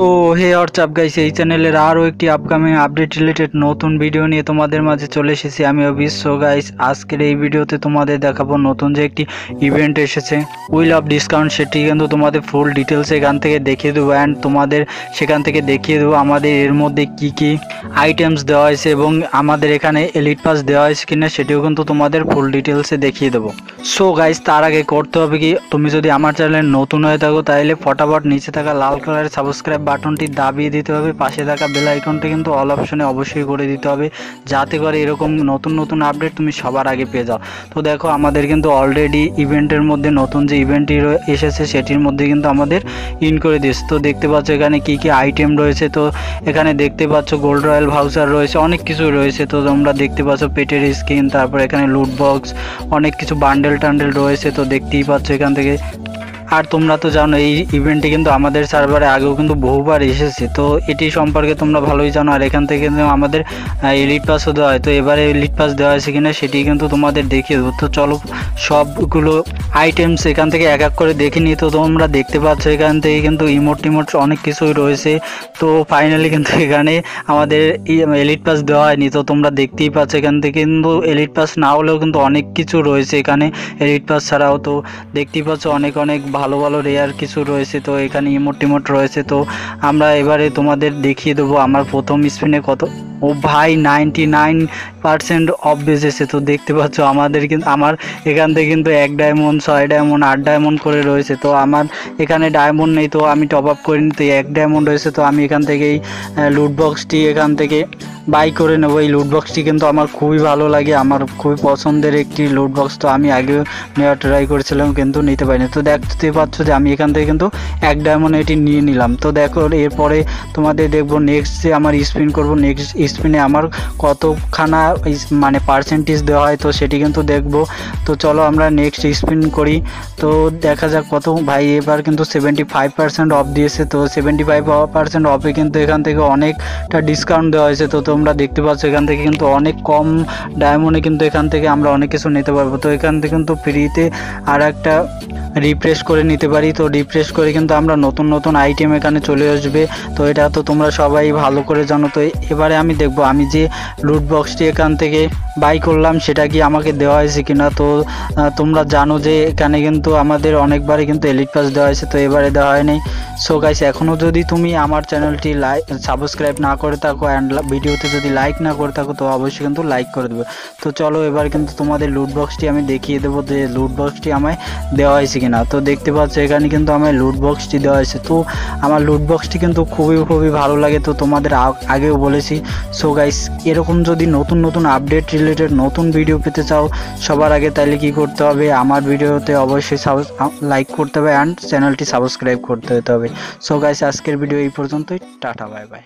তো হে WhatsApp guys, এই চ্যানেলের আরও একটি আপকামিং আপডেট রিলেটেড নতুন ভিডিও নিয়ে তোমাদের মাঝে চলে এসেছি। আমি অবিশ্ব গাইস, আজকের এই ভিডিওতে তোমাদের দেখাবো নতুন যে একটি ইভেন্ট এসেছে। উইল অফ ডিসকাউন্ট, সেটি কিন্তু তোমাদের ফুল ডিটেলস এখান থেকে দেখিয়ে দেবো অ্যান্ড তোমাদের সেখান থেকে দেখিয়ে দেবো আমাদের এর মধ্যে কি কি আইটেমস দেওয়া হয়েছে এবং আমাদের এখানে এলিট পাস দেওয়া হয়েছে কিনা, সেটিও কিন্তু তোমাদের ফুল ডিটেলসে দেখিয়ে দেবো। সো গাইস, তার আগে করতে হবে কি, তুমি যদি আমার চ্যানেলে নতুন হয়ে থাকো, তাহলে ফটাফট নিচে থাকা লাল কালারের সাবস্ক্রাইব বাটনটি দাবিয়ে দিতে হবে। পাশে থাকা বেল আইকনটি কিন্তু অল অপশনে অবশ্যই করে দিতে হবে। যাতে করে এরকম নতুন নতুন আপডেট তুমি সবার আগে পেয়ে যাও। তো দেখো, আমাদের কিন্তু অলরেডি ইভেন্টের মধ্যে নতুন যে ইভেন্টটি এসেছে, সেটির মধ্যে কিন্তু আমাদের ইন করে দিয়েছে। তো দেখতে পাচ্ছ এখানে কি কি আইটেম রয়েছে? তো এখানে দেখতে পাচ্ছ গোল্ড রয়্যাল ভাউচার রয়েছে, অনেক কিছু রয়েছে। তো তোমরা দেখতে পাচ্ছ পেটের স্কিন তারপর এখানে লুট বক্স অনেক কিছু বান্ডেল টান্ডেল রয়েছে। তো দেখতেই পাচ্ছ এখান থেকে আর তোমরা তো জানো, এই ইভেন্টটি কিন্তু আমাদের সার্ভারে আগেও কিন্তু বহুবার এসেছে। তো এটি সম্পর্কে তোমরা ভালোই জানো, আর এখান থেকে কিন্তু আমাদের এলিট পাসও দেওয়া হয়। তো এবারে এলিট পাস দেওয়া হয়েছে কিনা সেটি কিন্তু তোমাদের দেখিয়ে দেবো। তো চলো, সবগুলো আইটেমস এখান থেকে এক এক করে দেখে নিই। তো তোমরা দেখতে পাচ্ছ, এখান থেকে কিন্তু ইমোট টিমোট অনেক কিছুই রয়েছে। তো ফাইনালি কিন্তু এখানে আমাদের এলিট পাস দেওয়া হয়নি। তো তোমরা দেখতেই পাচ্ছ, এখান থেকে কিন্তু এলিট পাস না হলেও কিন্তু অনেক কিছু রয়েছে এখানে। এলিট পাস ছাড়াও তো দেখতেই পাচ্ছ, অনেক অনেক ভালো ভালো রেয়ার কিছু রয়েছে, তো এখানে ইমোট টিমোট রয়েছে, তো আমরা এবারে তোমাদের দেখিয়ে দেবো আমার প্রথম স্পিনে কত। ও ভাই নাইনটি নাইন পার্সেন্ট অফ বেজেছে তো দেখতে পাচ্ছ আমাদের কিন্তু আমার এখান থেকে কিন্তু এক ডায়মন্ড ছয় ডায়মন্ড আট ডায়মন্ড করে রয়েছে, তো আমার এখানে ডায়মন্ড নেই, তো আমি টপ আপ করিনি, তো এক ডায়মন্ড রয়েছে, তো আমি এখান থেকেই লুট বক্সটি এখান থেকে বাই করে নেব। এই লুট বক্সটি কিন্তু আমার খুবই ভালো লাগে, আমার খুবই পছন্দের একটি লুট বক্স তো আমি আগেও নেওয়ার ট্রাই করেছিলাম, কিন্তু নিতে পারিনি। তো দেখতে পাচ্ছ যে আমি এখান থেকে কিন্তু এক ডায়মন্ড এটি নিয়ে নিলাম। তো দেখো, এরপরে তোমাদের দেখব নেক্সট যে আমার স্পিন করব নেক্সট স্পিনে আমার কতখানা মানে পার্সেন্টেজ দেওয়া হয়, তো সেটি কিন্তু দেখব। তো চলো আমরা নেক্সট স্পিন করি। তো দেখা যাক কত, ভাই এবার কিন্তু সেভেন্টি ফাইভ পার্সেন্ট অফ দিয়েছে। তো সেভেন্টি ফাইভ পার্সেন্ট অফে কিন্তু এখান থেকে অনেকটা ডিসকাউন্ট দেওয়া হয়েছে। তো তোমরা দেখতে পাচ্ছ এখান থেকে কিন্তু অনেক কম ডায়মন্ডে কিন্তু এখান থেকে আমরা অনেক কিছু নিতে পারব। তো এখান থেকে কিন্তু ফ্রিতে আর একটা রিফ্রেশ করে নিতে পারি। তো রিফ্রেশ করে কিন্তু আমরা নতুন নতুন আইটেম এখানে চলে আসবে। তো এটা তো তোমরা সবাই ভালো করে জানো। তো এবারে আমি দেখব, আমি যে লুট বক্সটি এখান থেকে বাই করলাম, সেটা কি আমাকে দেওয়া হয়েছে কিনা? তো তোমরা জানো যে এখানে কিন্তু আমাদের অনেকবারই কিন্তু এলিট পাস দেওয়া হয়েছে, তো এবারে দেওয়া হয়নি। সো গাইস এখনও যদি তুমি আমার চ্যানেলটি লাইক সাবস্ক্রাইব না করে থাকো অ্যান্ড ভিডিওতে যদি লাইক না করে থাকো, তো অবশ্যই কিন্তু লাইক করে দেবে। তো চলো এবার কিন্তু তোমাদের লুট বক্সটি আমি দেখিয়ে দেবো যে লুট বক্সটি আমায় দেওয়া হয়েছে কিনা তো দেখতে পাচ্ছ, এখানে কিন্তু আমার লুট বক্সটি দেওয়া হয়েছে। তো আমার লুট বক্সটি কিন্তু খুবই খুবই ভালো লাগে। তো তোমাদের আগেও বলেছি। সো গাইস এরকম যদি নতুন নতুন আপডেট রিলেটেড নতুন ভিডিও পেতে চাও, সবার আগে তাহলে কি করতে হবে? আমার ভিডিওতে অবশ্যই লাইক করতে হবে অ্যান্ড চ্যানেলটি সাবস্ক্রাইব করতে হতে হবে। সো গাইস আজকের ভিডিও এই পর্যন্তই। Tata bye bye